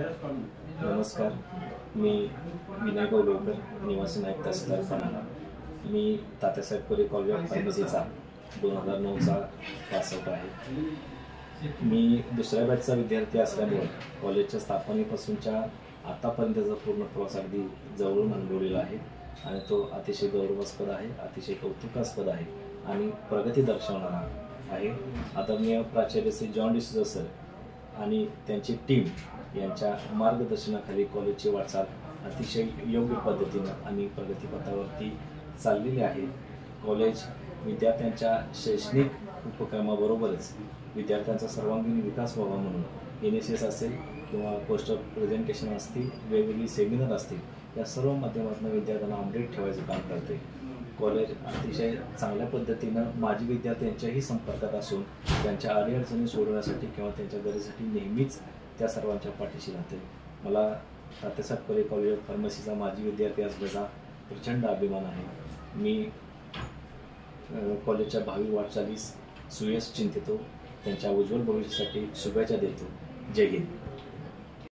नमस्कार. मी विनय गोलवकर निवासी नायक तहसीलदार पन्हाळा. मी तात्यासाहेब कोरे कॉलेज ऑफ फार्मसीचा दोन हजार नऊचा पासआउट आहे. मी दुसऱ्या बॅचचा विद्यार्थी असल्यामुळे कॉलेजच्या स्थापनेपासूनच्या आतापर्यंतचा पूर्ण प्रवास अगदी जवळून अनुभवलेला आहे आणि तो अतिशय गौरवास्पद आहे अतिशय कौतुकास्पद आहे आणि प्रगती दर्शवणारा आहे. आदरणीय प्राचार्य श्री जॉन डिसुजा सर आणि त्यांची टीम यांच्या मार्गदर्शनाखाली कॉलेजची वाटचाल अतिशय योग्य पद्धतीनं आणि प्रगतीपथावरती चाललेली आहे. कॉलेज विद्यार्थ्यांच्या शैक्षणिक उपक्रमाबरोबरच विद्यार्थ्यांचा सर्वांगीण विकास व्हावा म्हणून एन एस एस असेल किंवा पोस्टर प्रेझेंटेशन असतील वेगवेगळी सेमिनार असतील या सर्व माध्यमातून विद्यार्थ्यांना अपडेट ठेवायचं काम करते कॉलेज अतिशय चांगल्या पद्धतीनं माजी विद्यार्थ्यांच्याही संपर्कात असून त्यांच्या अडीअडचणी सोडवण्यासाठी किंवा त्यांच्या गरजेसाठी नेहमीच त्या सर्वांच्या पाठीशी राहते. मला तात्यासाहेब कोले कॉलेज ऑफ फार्मसीचा माजी विद्यार्थी असल्याचा प्रचंड अभिमान आहे. मी कॉलेजच्या भावी वाटचालीस सुयश चिंतितो. त्यांच्या उज्ज्वल भविष्यासाठी शुभेच्छा देतो. जय हिंद.